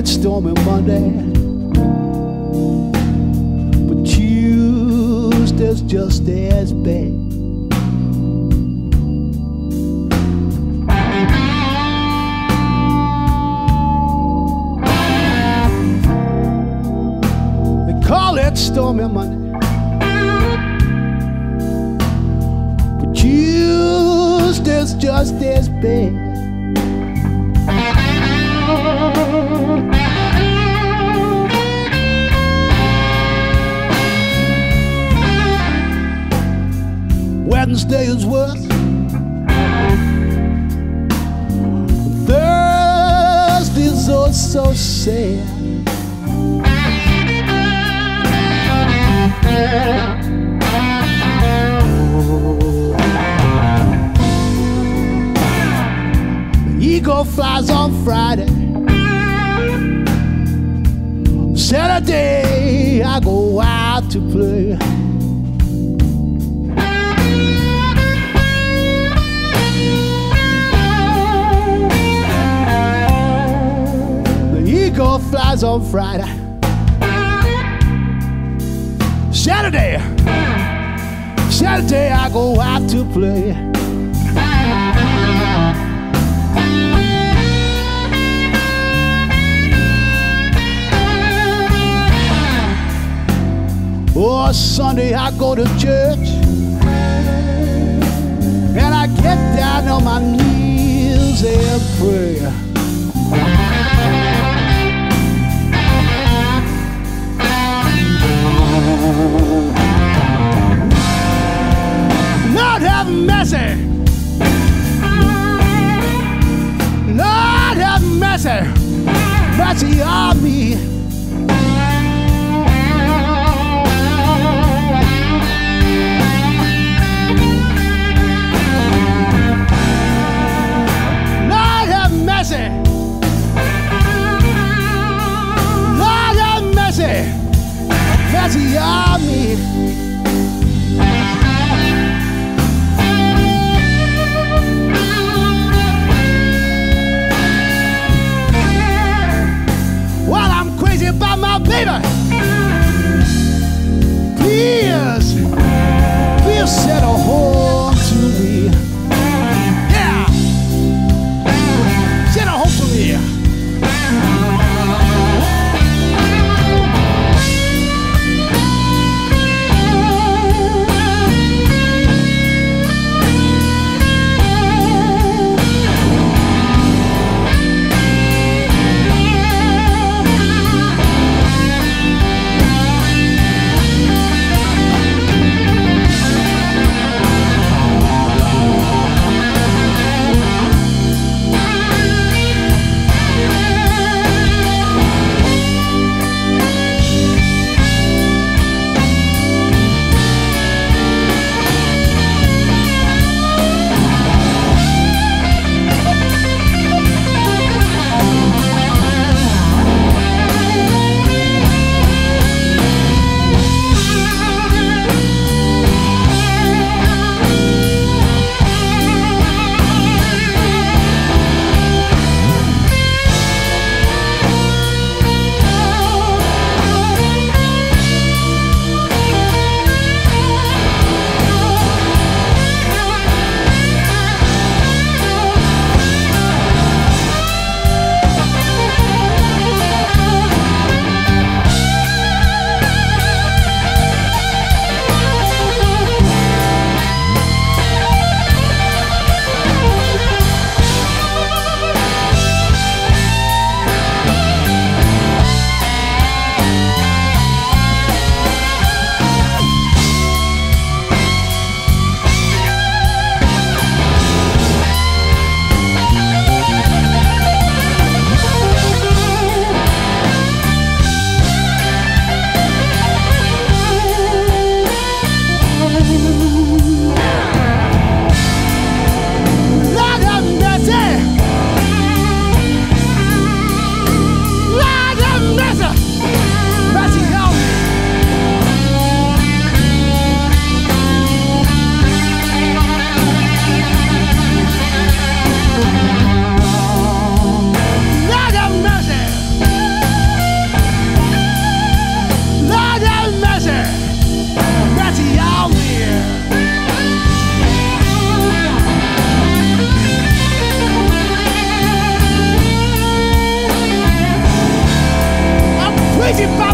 it Stormy Monday. But Tuesday's just as bad. They call it Stormy Monday. But Tuesday's just as bad. Is worse. Thursday's oh so sad. Eagle flies on Friday. Saturday, I go out to play. Flies on Friday. Saturday, Saturday, I go out to play. Oh, Sunday I go to church and I get down on my knees and pray. Mercy. Lord have mercy. Mercy on me. Te